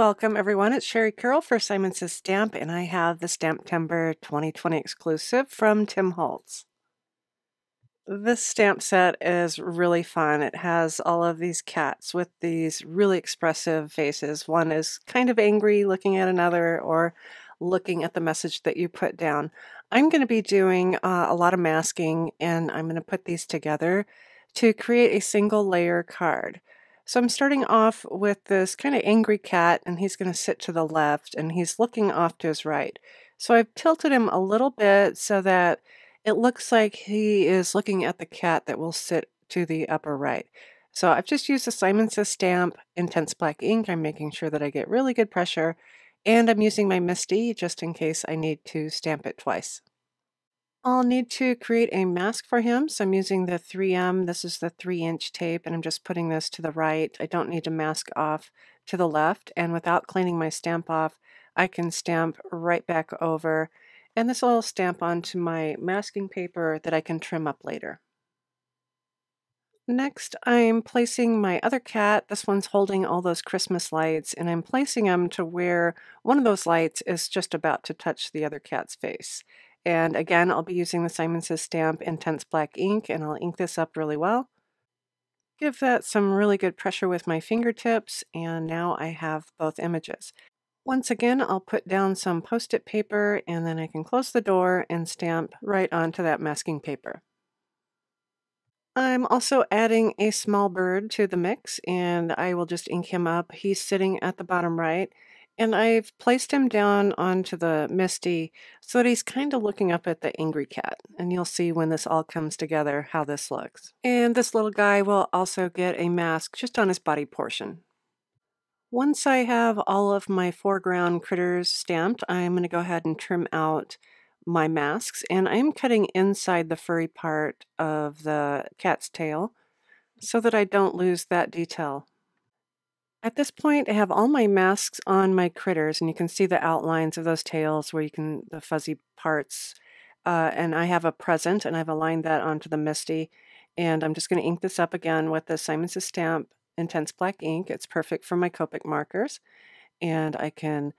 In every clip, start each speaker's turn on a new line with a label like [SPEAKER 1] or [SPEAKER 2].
[SPEAKER 1] Welcome everyone, it's Shari Carroll for Simon Says Stamp and I have the Stamptember 2020 exclusive from Tim Holtz. This stamp set is really fun. It has all of these cats with these really expressive faces. One is kind of angry looking at another or looking at the message that you put down. I'm going to be doing uh, a lot of masking and I'm going to put these together to create a single layer card. So I'm starting off with this kind of angry cat and he's going to sit to the left and he's looking off to his right. So I've tilted him a little bit so that it looks like he is looking at the cat that will sit to the upper right. So I've just used the Simon Says stamp, intense black ink. I'm making sure that I get really good pressure and I'm using my MISTI just in case I need to stamp it twice. I'll need to create a mask for him. So I'm using the 3M. This is the 3 inch tape and I'm just putting this to the right. I don't need to mask off to the left and without cleaning my stamp off I can stamp right back over and this will stamp onto my masking paper that I can trim up later. Next, I'm placing my other cat. This one's holding all those Christmas lights, and I'm placing them to where one of those lights is just about to touch the other cat's face. And again, I'll be using the Simon Says Stamp Intense Black ink, and I'll ink this up really well. Give that some really good pressure with my fingertips, and now I have both images. Once again, I'll put down some post-it paper, and then I can close the door and stamp right onto that masking paper. I'm also adding a small bird to the mix, and I will just ink him up. He's sitting at the bottom right, and I've placed him down onto the MISTI so that he's kind of looking up at the angry cat. And you'll see when this all comes together how this looks. And this little guy will also get a mask just on his body portion. Once I have all of my foreground critters stamped, I'm going to go ahead and trim out my masks. And I'm cutting inside the furry part of the cat's tail so that I don't lose that detail. At this point, I have all my masks on my critters, and you can see the outlines of those tails where you can, the fuzzy parts. Uh, and I have a present, and I've aligned that onto the MISTI. And I'm just going to ink this up again with the Simon Says Stamp Intense Black ink. It's perfect for my Copic markers. And I can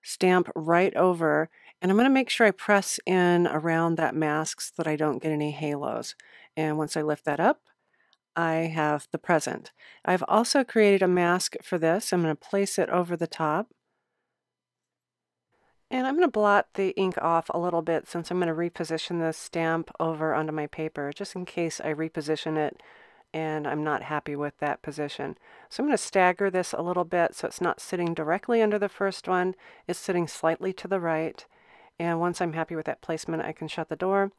[SPEAKER 1] stamp right over, and I'm going to make sure I press in around that mask so that I don't get any halos. And once I lift that up, I have the present. I've also created a mask for this. I'm going to place it over the top. And I'm going to blot the ink off a little bit since I'm going to reposition this stamp over onto my paper, just in case I reposition it and I'm not happy with that position. So I'm going to stagger this a little bit so it's not sitting directly under the first one, it's sitting slightly to the right. And once I'm happy with that placement, I can shut the door,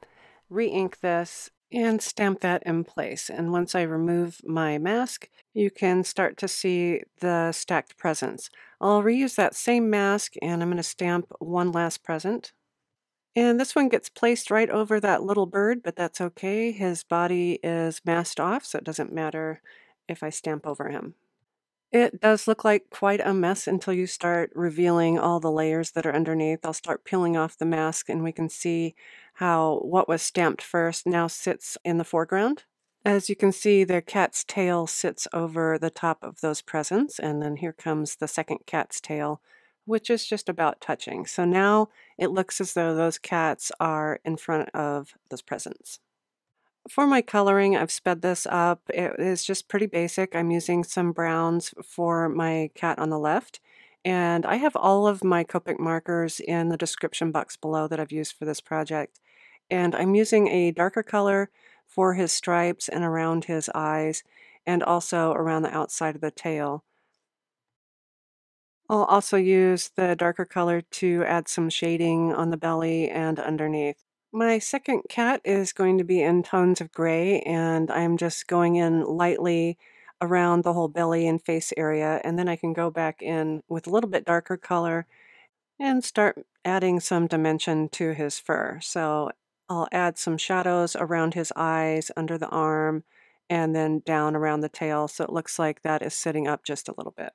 [SPEAKER 1] re-ink this, and stamp that in place. And once I remove my mask, you can start to see the stacked presents. I'll reuse that same mask and I'm going to stamp one last present. And this one gets placed right over that little bird, but that's okay. His body is masked off, so it doesn't matter if I stamp over him. It does look like quite a mess until you start revealing all the layers that are underneath. I'll start peeling off the mask and we can see how what was stamped first now sits in the foreground. As you can see, the cat's tail sits over the top of those presents, and then here comes the second cat's tail, which is just about touching. So now it looks as though those cats are in front of those presents. For my coloring, I've sped this up. It is just pretty basic. I'm using some browns for my cat on the left. And I have all of my Copic markers in the description box below that I've used for this project. And I'm using a darker color for his stripes and around his eyes and also around the outside of the tail. I'll also use the darker color to add some shading on the belly and underneath. My second cat is going to be in tones of gray, and I'm just going in lightly around the whole belly and face area, and then I can go back in with a little bit darker color and start adding some dimension to his fur. So I'll add some shadows around his eyes, under the arm, and then down around the tail, so it looks like that is sitting up just a little bit.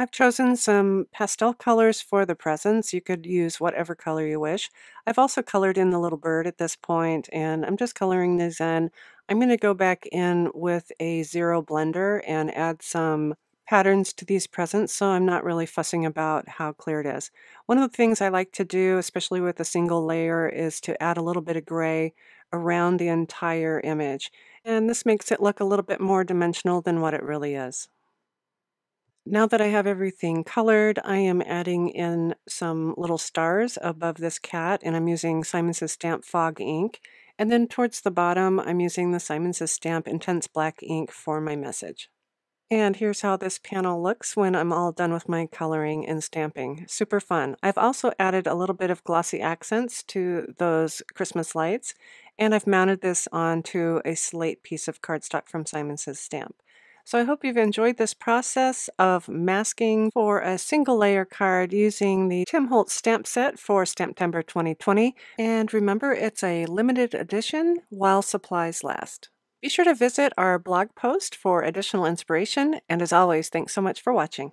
[SPEAKER 1] I've chosen some pastel colors for the presents. You could use whatever color you wish. I've also colored in the little bird at this point, and I'm just coloring these in. I'm going to go back in with a zero blender and add some patterns to these presents, so I'm not really fussing about how clear it is. One of the things I like to do, especially with a single layer, is to add a little bit of gray around the entire image. And this makes it look a little bit more dimensional than what it really is. Now that I have everything colored, I am adding in some little stars above this cat, and I'm using Simon Says Stamp Fog ink. And then towards the bottom, I'm using the Simon Says Stamp Intense Black ink for my message. And here's how this panel looks when I'm all done with my coloring and stamping. Super fun. I've also added a little bit of glossy accents to those Christmas lights, and I've mounted this onto a slate piece of cardstock from Simon Says Stamp. So I hope you've enjoyed this process of masking for a single layer card using the Tim Holtz stamp set for Stamptember 2020. And remember, it's a limited edition while supplies last. Be sure to visit our blog post for additional inspiration, and as always, thanks so much for watching.